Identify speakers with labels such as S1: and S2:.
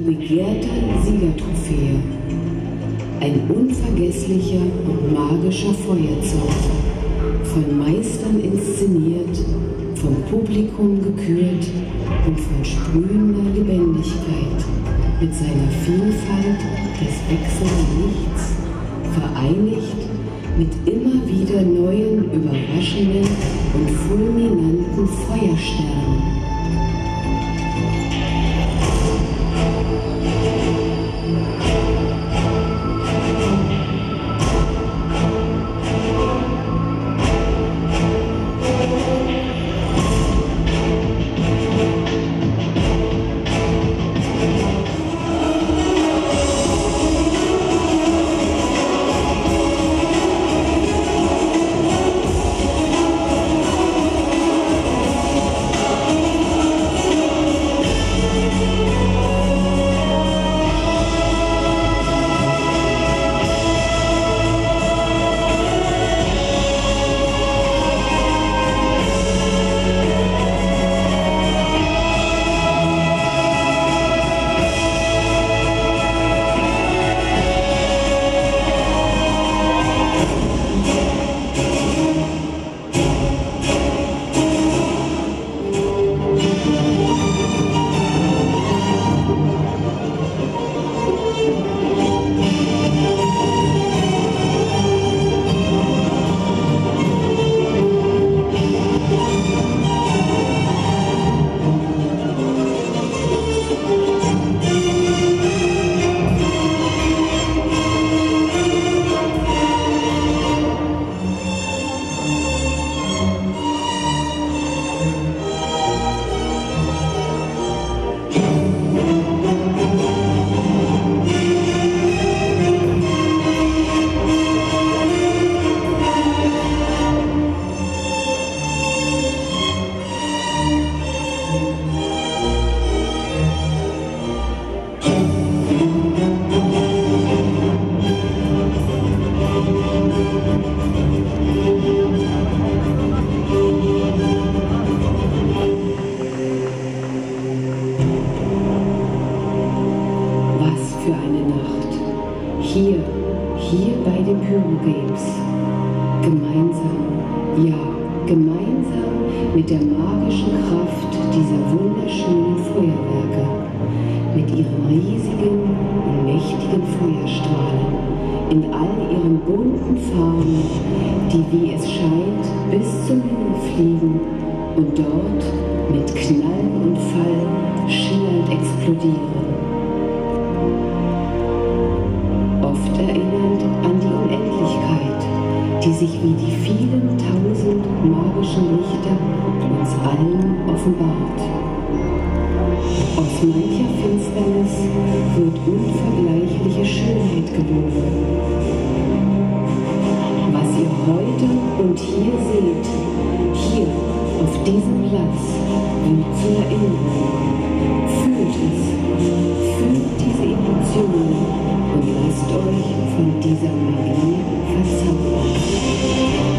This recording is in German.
S1: die begehrte Siegertrophäe. Ein unvergesslicher und magischer Feuerzauber, von Meistern inszeniert, vom Publikum gekürt und von sprühender Lebendigkeit mit seiner Vielfalt des wechselnden Lichts, vereinigt mit immer wieder neuen, überraschenden und fulminanten Feuersternen. mit der magischen Kraft dieser wunderschönen Feuerwerke, mit ihren riesigen und mächtigen Feuerstrahlen, in all ihren bunten Farben, die, wie es scheint, bis zum Himmel fliegen und dort mit Knall und Fall schillernd explodieren. aus mancher Finsternis wird unvergleichliche Schönheit geboren. Was ihr heute und hier seht, hier auf diesem Platz, wird zur Erinnerung. Fühlt es, fühlt diese Emotionen und lasst euch von dieser Magie verzaubern.